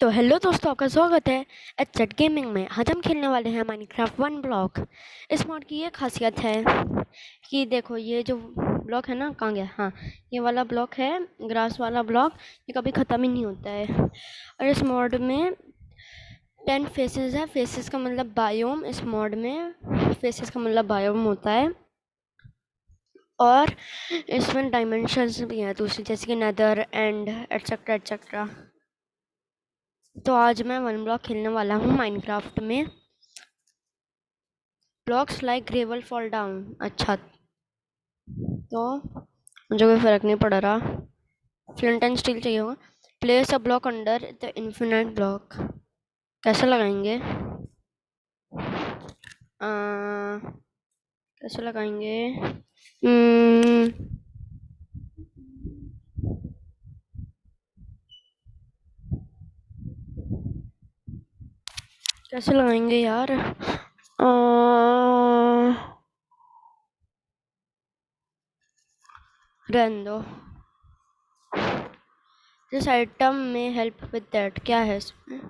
तो हेलो दोस्तों, आपका स्वागत है एच जेड गेमिंग में। आज हम खेलने वाले हैं माइनक्राफ्ट वन ब्लॉक इस मॉड की ये खासियत है कि देखो, ये जो ब्लॉक है ना, कहाँ गया? हाँ ये वाला ब्लॉक है ग्रास वाला ब्लॉक ये कभी ख़त्म ही नहीं होता है। और इस मॉड में टेन फेसेस है। फेसेस का मतलब बायोम इस मॉड में फेसेस का मतलब बायोम होता है। और इसमें डायमेंशंस भी हैं, दूसरी जैसे कि नदर एंड एट्सेट्रा एट्सेट्रा तो आज मैं वन ब्लॉक खेलने वाला हूँ माइनक्राफ्ट में। Blocks like gravel fall down अच्छा। तो मुझे कोई फ़र्क नहीं पड़ रहा। फ्लिंट एंड स्टील चाहिए होगा। Place a block under the infinite block कैसे लगाएँगे? आ, कैसे लगाएँगे? कैसे लगाएँगे यार? रहने दो। दिस आइटम में हेल्प विद दैट क्या है इसमें?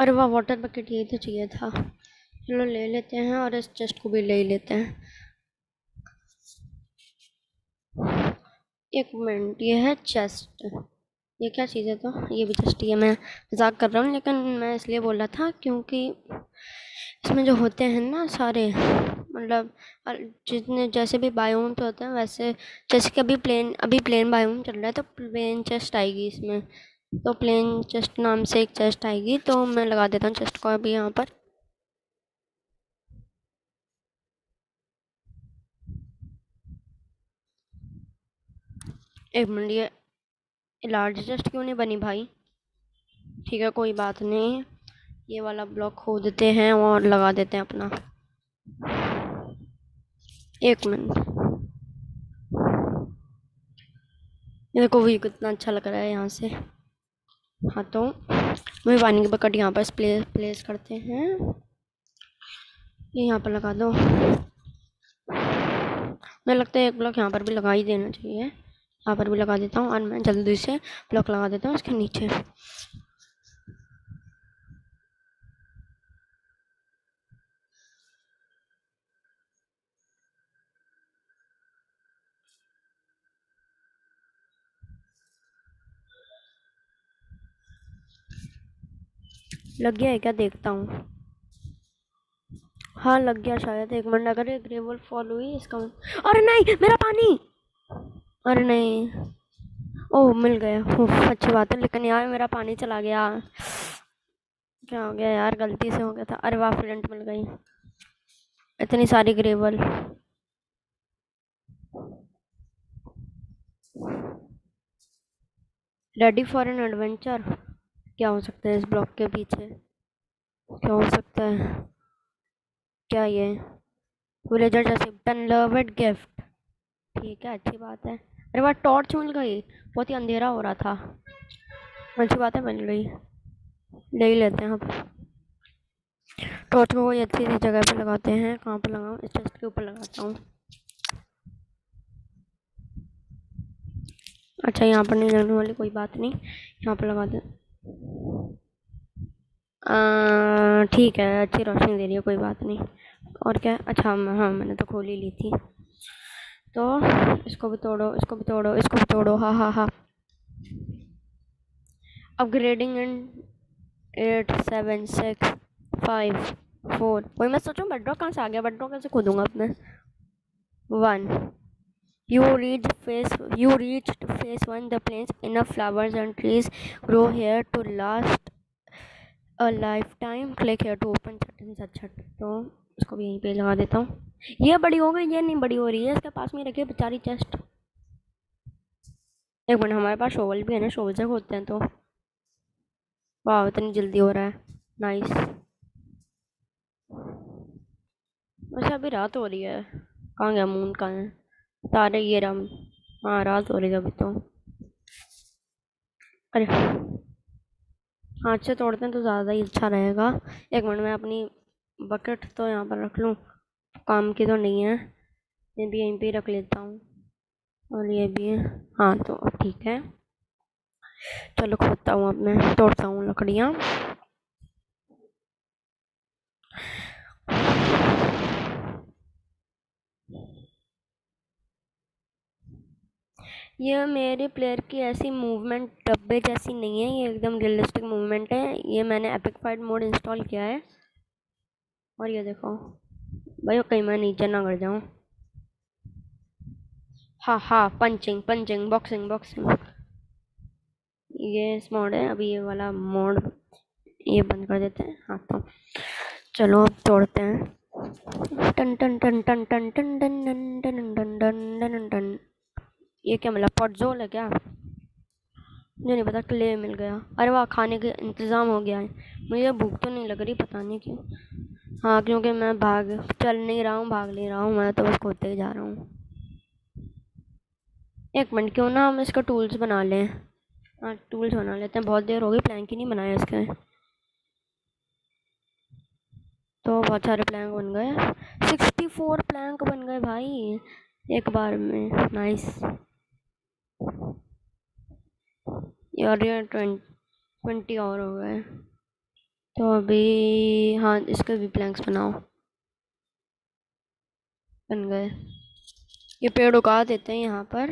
अरे वाह वाटर बकेट ये तो चाहिए था। चलो ले लेते हैं और इस चेस्ट को भी ले लेते हैं। एक मिनट, ये है चेस्ट ये क्या चीज़ है तो? ये भी चेस्ट ही है, मैं मज़ाक कर रहा हूँ, लेकिन मैं इसलिए बोल रहा था क्योंकि इसमें जो होते हैं ना सारे मतलब जितने जैसे भी बायोम तो होते हैं, वैसे जैसे कि अभी प्लेन अभी प्लेन बायोम चल रहा है तो प्लेन चेस्ट आएगी इसमें। तो प्लेन चेस्ट नाम से एक चेस्ट आएगी तो मैं लगा देता हूँ चेस्ट को अभी यहाँ पर। एक मिनट, ये लार्जेस्ट क्यों नहीं बनी भाई? ठीक है, कोई बात नहीं। ये वाला ब्लॉक खो देते हैं और लगा देते हैं अपना। एक मिनट। ये देखो व्यू कितना अच्छा लग रहा है यहाँ से। हाँ तो वही पानी की बकेट यहाँ पर प्लेस प्लेस करते हैं। ये यहाँ पर लगा दो। मुझे लगता है एक ब्लॉक यहाँ पर भी लगा ही देना चाहिए। यहाँ पर भी लगा देता हूँ, और मैं जल्दी से ब्लॉक लगा देता हूँ इसके नीचे। लग गया है क्या? देखता हूँ। हाँ लग गया शायद। एक मिनट, अगर ग्रेवल फॉल हुई, इसका अरे नहीं, मेरा पानी! अरे नहीं। ओह मिल गया अच्छी बात है, लेकिन यार मेरा पानी चला गया। क्या हो गया यार? गलती से हो गया था। अरे वाह फ्रेंट मिल गई। इतनी सारी gravel. Ready for an adventure क्या हो सकता है इस ब्लॉक के पीछे? क्या हो सकता है? क्या ये? विलेजर जैसे पेन लव गिफ्ट ठीक है, अच्छी बात है। अरे वाह टॉर्च मिल गई। बहुत ही अंधेरा हो रहा था। अच्छी बात है मिल गई। ले ही लेते हैं अब। टॉर्च को कोई अच्छी सी जगह पे लगाते हैं। कहाँ पे लगाऊँ? इस चेस्ट के ऊपर लगाता हूँ। अच्छा यहाँ पर नहीं लगने वाली कोई बात नहीं। यहाँ पर लगा दे। ठीक है, अच्छी रोशनी दे रही है, कोई बात नहीं। और क्या? अच्छा हाँ मैंने तो खोल ही ली थी। तो इसको भी तोड़ो, इसको भी तोड़ो, इसको भी तोड़ो। हाँ हाँ हाँ। Upgrading in eight seven six five four वही मैं सोचूँ बेड्रॉक कहाँ से आ गया? बेड्रॉक कैसे खोदूँगा अपने? One you reach face you reach to face one the plains in flowers and trees grow here to last a lifetime click here to open chat तो इसको भी यहीं पे लगा देता हूँ। ये बड़ी हो गई, ये नहीं बड़ी हो रही है, इसके पास में रखिए बेचारी चेस्ट एक मिनट, हमारे पास शोवल भी है ना शोवल से खोदते हैं तो। वाह, इतनी जल्दी हो रहा है। नाइस वैसे अभी रात हो रही है। कहाँ गया मून कहाँ है तारे ये रम हाँ रात हो रही है अभी तो। अरे, हाथ से तोड़ते हैं तो ज़्यादा ही अच्छा रहेगा। एक मिनट, में अपनी बकेट तो यहाँ पर रख लूँ। काम की तो नहीं है। ये भी यहीं पे रख लेता हूँ। और ये भी है। तो अब ठीक है। चलो, खोदता हूँ अब मैं। तोड़ता हूँ लकड़ियाँ। ये मेरे प्लेयर की ऐसी मूवमेंट डब्बे जैसी नहीं है। ये एकदम रियलिस्टिक मूवमेंट है। ये मैंने एपिक फाइट मोड इंस्टॉल किया है। और ये देखो भाई कहीं मैं नीचे ना गिर जाऊँ हाँ हाँ पंचिंग पंचिंग बॉक्सिंग बॉक्सिंग ये इस मोड है अभी ये वाला मोड ये बंद कर देते हैं हाँ तो चलो अब तोड़ते हैं टन टन टन टन टन टन टन टन टन टन टन टन टन ये क्या मिला पॉटजोल है क्या मुझे नहीं पता क्ले मिल गया अरे वाह खाने का इंतज़ाम हो गया है मुझे भूख तो नहीं लग रही पता नहीं क्यों हाँ क्योंकि मैं भाग, चल नहीं रहा हूँ, भाग नहीं रहा हूँ, मैं तो बस खोते ही जा रहा हूँ। एक मिनट, क्यों ना हम इसका टूल्स बना लें? हाँ टूल्स बना लेते हैं, बहुत देर हो गई प्लैंक ही नहीं बनाया इसके। तो बहुत सारे प्लैंक बन गए। सिक्सटी फोर प्लैंक बन गए भाई, एक बार में नाइस ट्वेंटी और हो गए। तो अभी हाँ इसके भी प्लैंक्स बनाओ। बन गए। ये पेड़ उगा देते हैं यहाँ पर।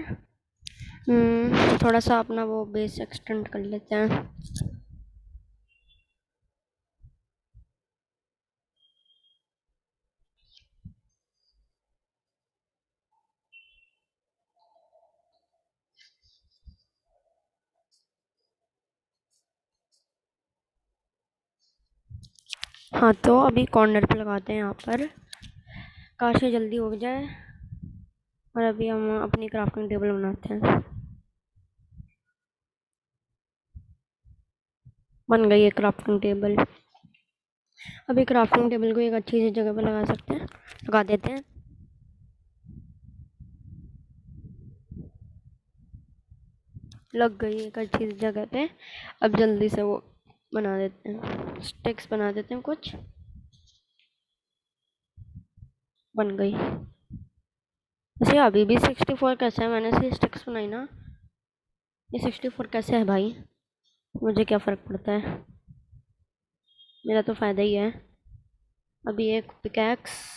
हम्म, थोड़ा सा अपना वो बेस एक्सटेंड कर लेते हैं। हाँ तो अभी कॉर्नर पे लगाते हैं यहाँ पर। काश ये जल्दी हो जाए। और अभी हम अपनी क्राफ्टिंग टेबल बनाते हैं। बन गई है क्राफ्टिंग टेबल अभी क्राफ्टिंग टेबल को एक अच्छी सी जगह पर लगा सकते हैं। लगा देते हैं। लग गई एक अच्छी सी जगह पे। अब जल्दी से वो बना देते हैं। स्टिक्स बना देते हैं कुछ। बन गई। वैसे अभी भी सिक्सटी फोर कैसे है? मैंने से स्टिक्स बनाई ना। ये सिक्सटी फोर कैसे है भाई? मुझे क्या फ़र्क पड़ता है? मेरा तो फ़ायदा ही है। अभी एक पिकैक्स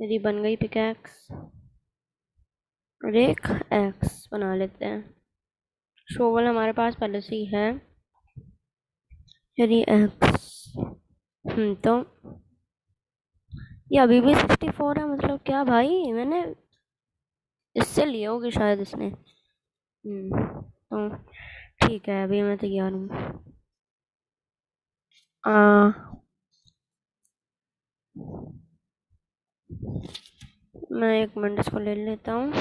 मेरी बन गई पिकैक्स और एक एक्स बना लेते हैं। शोवल हमारे पास पहले से ही है। यदि एक्स हम्म तो ये अभी भी सिक्सटी फोर है मतलब क्या भाई? मैंने इससे लिया होगी शायद इसने। हम्म तो ठीक है, अभी मैं तैयार हूँ। मैं एक मिनट इसको ले लेता हूँ।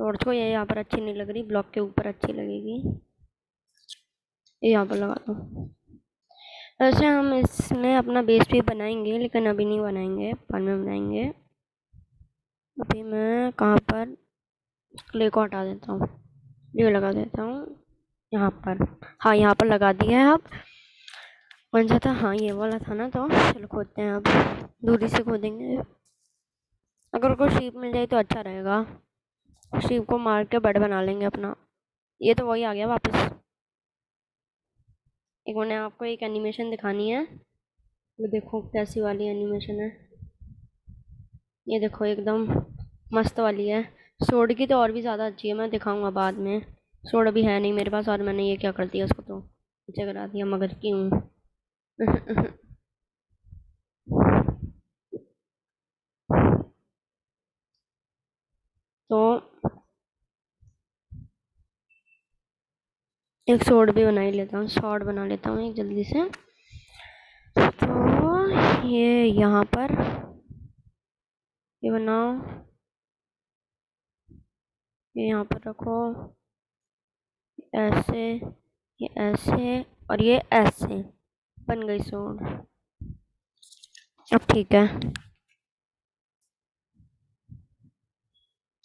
और को ये यहाँ पर अच्छी नहीं लग रही ब्लॉक के ऊपर अच्छी लगेगी। ये यहाँ पर लगा दो। वैसे हम इसमें अपना बेस भी बनाएँगे, लेकिन अभी नहीं बनाएँगे, बाद में बनाएँगे। अभी मैं कहाँ पर? क्ले को हटा देता हूँ। ये लगा देता हूँ, यहाँ पर। हाँ यहाँ पर लगा दिया है अब कौन सा था हाँ ये वाला था ना तो चलो खोदते हैं अब। दूरी से खोदेंगे। अगर कोई शीप मिल जाए तो अच्छा रहेगा। शीप को मार के बड़ बना लेंगे अपना। ये तो वही आ गया वापस। एक मैंने आपको एक एनिमेशन दिखानी है। ये देखो, कैसी वाली एनिमेशन है। ये देखो, एकदम मस्त वाली है। सोड की तो और भी ज़्यादा अच्छी है, मैं दिखाऊँगा बाद में। सोड अभी है नहीं मेरे पास और मैंने ये क्या कर दिया उसको तो? नीचे करा दिया, मगर क्यों? तो एक शॉर्ट भी बना ही लेता हूँ शॉर्ट बना लेता हूँ एक जल्दी से। तो ये यहाँ पर, ये बनाओ। ये यहाँ पर रखो। ऐसे, ये ऐसे और ये ऐसे। बन गई सोड अब ठीक है।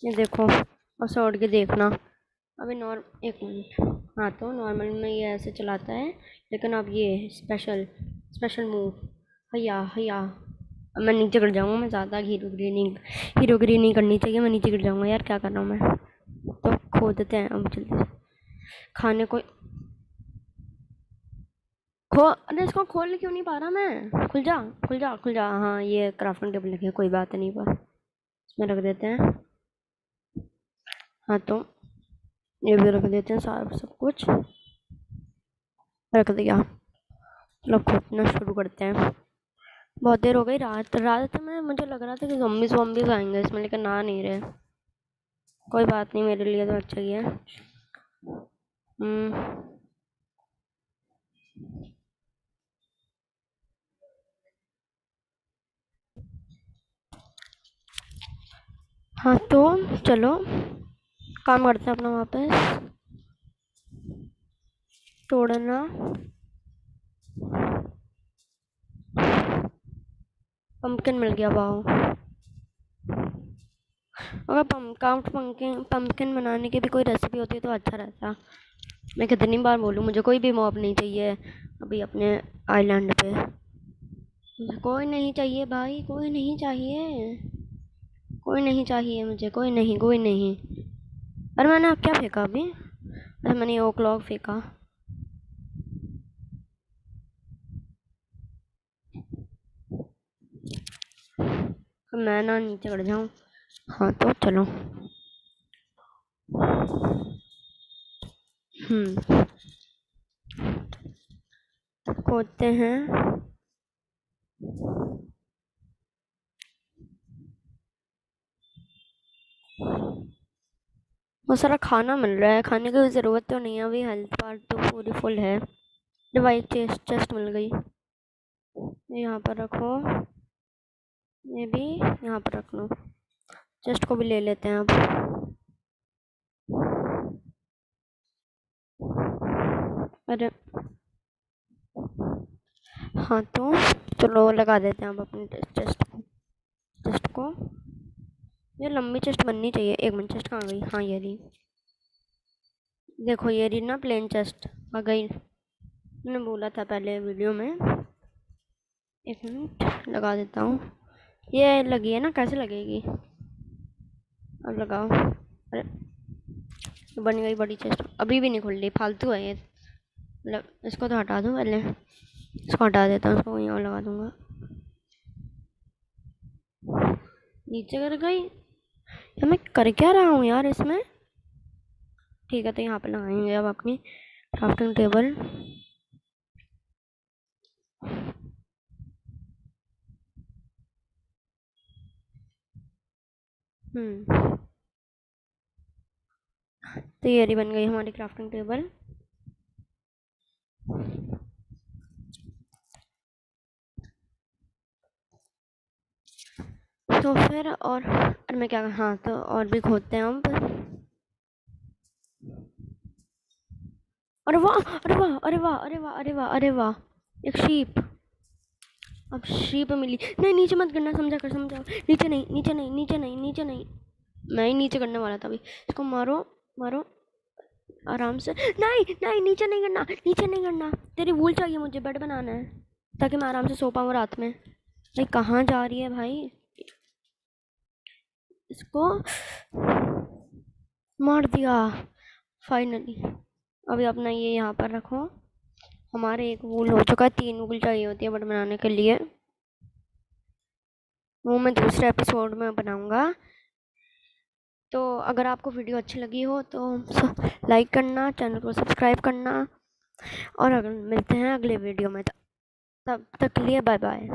ये देखो, और सोड के देखना। अभी नॉर्म, एक मिनट। हाँ तो नॉर्मल में ये ऐसे चलाता है, लेकिन अब ये स्पेशल स्पेशल मूव हया हया। अब मैं नीचे गिर जाऊँगा, मैं ज़्यादा हीरोगिरी नहीं हीरोगिरी नहीं करनी चाहिए, मैं नीचे गिर जाऊँगा। यार क्या कर रहा हूँ मैं? तो खो देते हैं, अब जल्दी खाने को खो अरे इसको खोल क्यों नहीं पा रहा मैं? खुल जा खुल जा खुल जा। हाँ ये क्राफ्टिंग टेबल लिखे कोई बात नहीं पर। इसमें रख देते हैं। हाँ तो ये भी रख देते हैं सारा सब कुछ। रख दिया। चलो खोदना शुरू करते हैं। बहुत देर हो गई रात। रात में, मुझे लग रहा था कि जॉम्बीज वॉम्बीज आएँगे, इसमें लेकिन ना, नहीं रहे। कोई बात नहीं, मेरे लिए तो अच्छा ही है। हम्म। हाँ तो चलो। काम करते हैं अपना वापस तोड़ना। पंपकिन मिल गया, वाओ। अगर पम काउंट पंपकिन पंपकिन बनाने की भी कोई रेसिपी होती है तो अच्छा रहता। मैं कितनी बार बोलूँ, मुझे कोई भी मॉब नहीं चाहिए अभी अपने आइलैंड पे। कोई नहीं चाहिए भाई, कोई नहीं चाहिए। कोई नहीं चाहिए मुझे, कोई नहीं कोई नहीं। अरे मैंने क्या फेंका अभी? अरे मैंने ओ क्लॉक फेंका। मैं ना नीचे चढ़ जाऊँ। हाँ तो चलो। हम्म। खोदते हैं। बहुत सारा खाना मिल रहा है। खाने की ज़रूरत तो नहीं है। अभी हेल्थ पार्ट तो पूरी फुल है। डिवाइस चेस्ट चेस्ट मिल गई। यहाँ पर रखो। ये भी यहाँ पर रख लो। चेस्ट को भी ले लेते हैं अब। अरे। हाँ तो चलो लगा देते हैं अब अपने चेस्ट को। चेस्ट को। ये लंबी चेस्ट बननी चाहिए। एक मिनट, चेस्ट कहाँ गई? हाँ ये रही। देखो, ये रही ना प्लेन चेस्ट। आ गई। मैंने बोला था पहले वीडियो में। एक मिनट, लगा देता हूँ। ये लगी है ना? कैसे लगेगी? अब लगाओ। अरे, बन गई बड़ी चेस्ट। अभी भी नहीं खुल रही, फालतू है ये। मतलब इसको तो हटा दूँ पहले। इसको हटा देता हूँ, इसको यहाँ लगा दूँगा। नीचे कर गई। या मैं कर क्या रहा हूँ यार इसमें? ठीक है तो यहाँ पर लगाएँगे अब अपनी क्राफ्टिंग टेबल हम्म। तो तैयारी बन गई हमारी क्राफ्टिंग टेबल तो फिर और अरे मैं क्या हाँ तो और भी खोदते हैं हम अरे वाह अरे वाह अरे वाह अरे वाह अरे वाह अरे वाह, एक शीप। अब शीप मिली। नहीं, नीचे मत करना समझा कर, समझा। नीचे नहीं नीचे नहीं नीचे नहीं नीचे नहीं। मैं ही नीचे करने वाला था अभी। इसको मारो मारो, आराम से। नहीं नहीं, नीचे नहीं करना, नीचे नहीं करना। तेरी भूल चाहिए मुझे, बेड बनाना है, ताकि मैं आराम से सो पाऊँ रात में। भाई कहाँ जा रही है भाई? इसको मार दिया। फाइनली अभी अपना ये यहाँ पर रखो। हमारे एक वूल हो चुका है, तीन वूल चाहिए होती है बट बनाने के लिए। वो मैं दूसरे एपिसोड में बनाऊँगा। तो अगर आपको वीडियो अच्छी लगी हो तो लाइक करना चैनल को सब्सक्राइब करना। और अगर मिलते हैं अगले वीडियो में, तब तक के लिए बाय बाय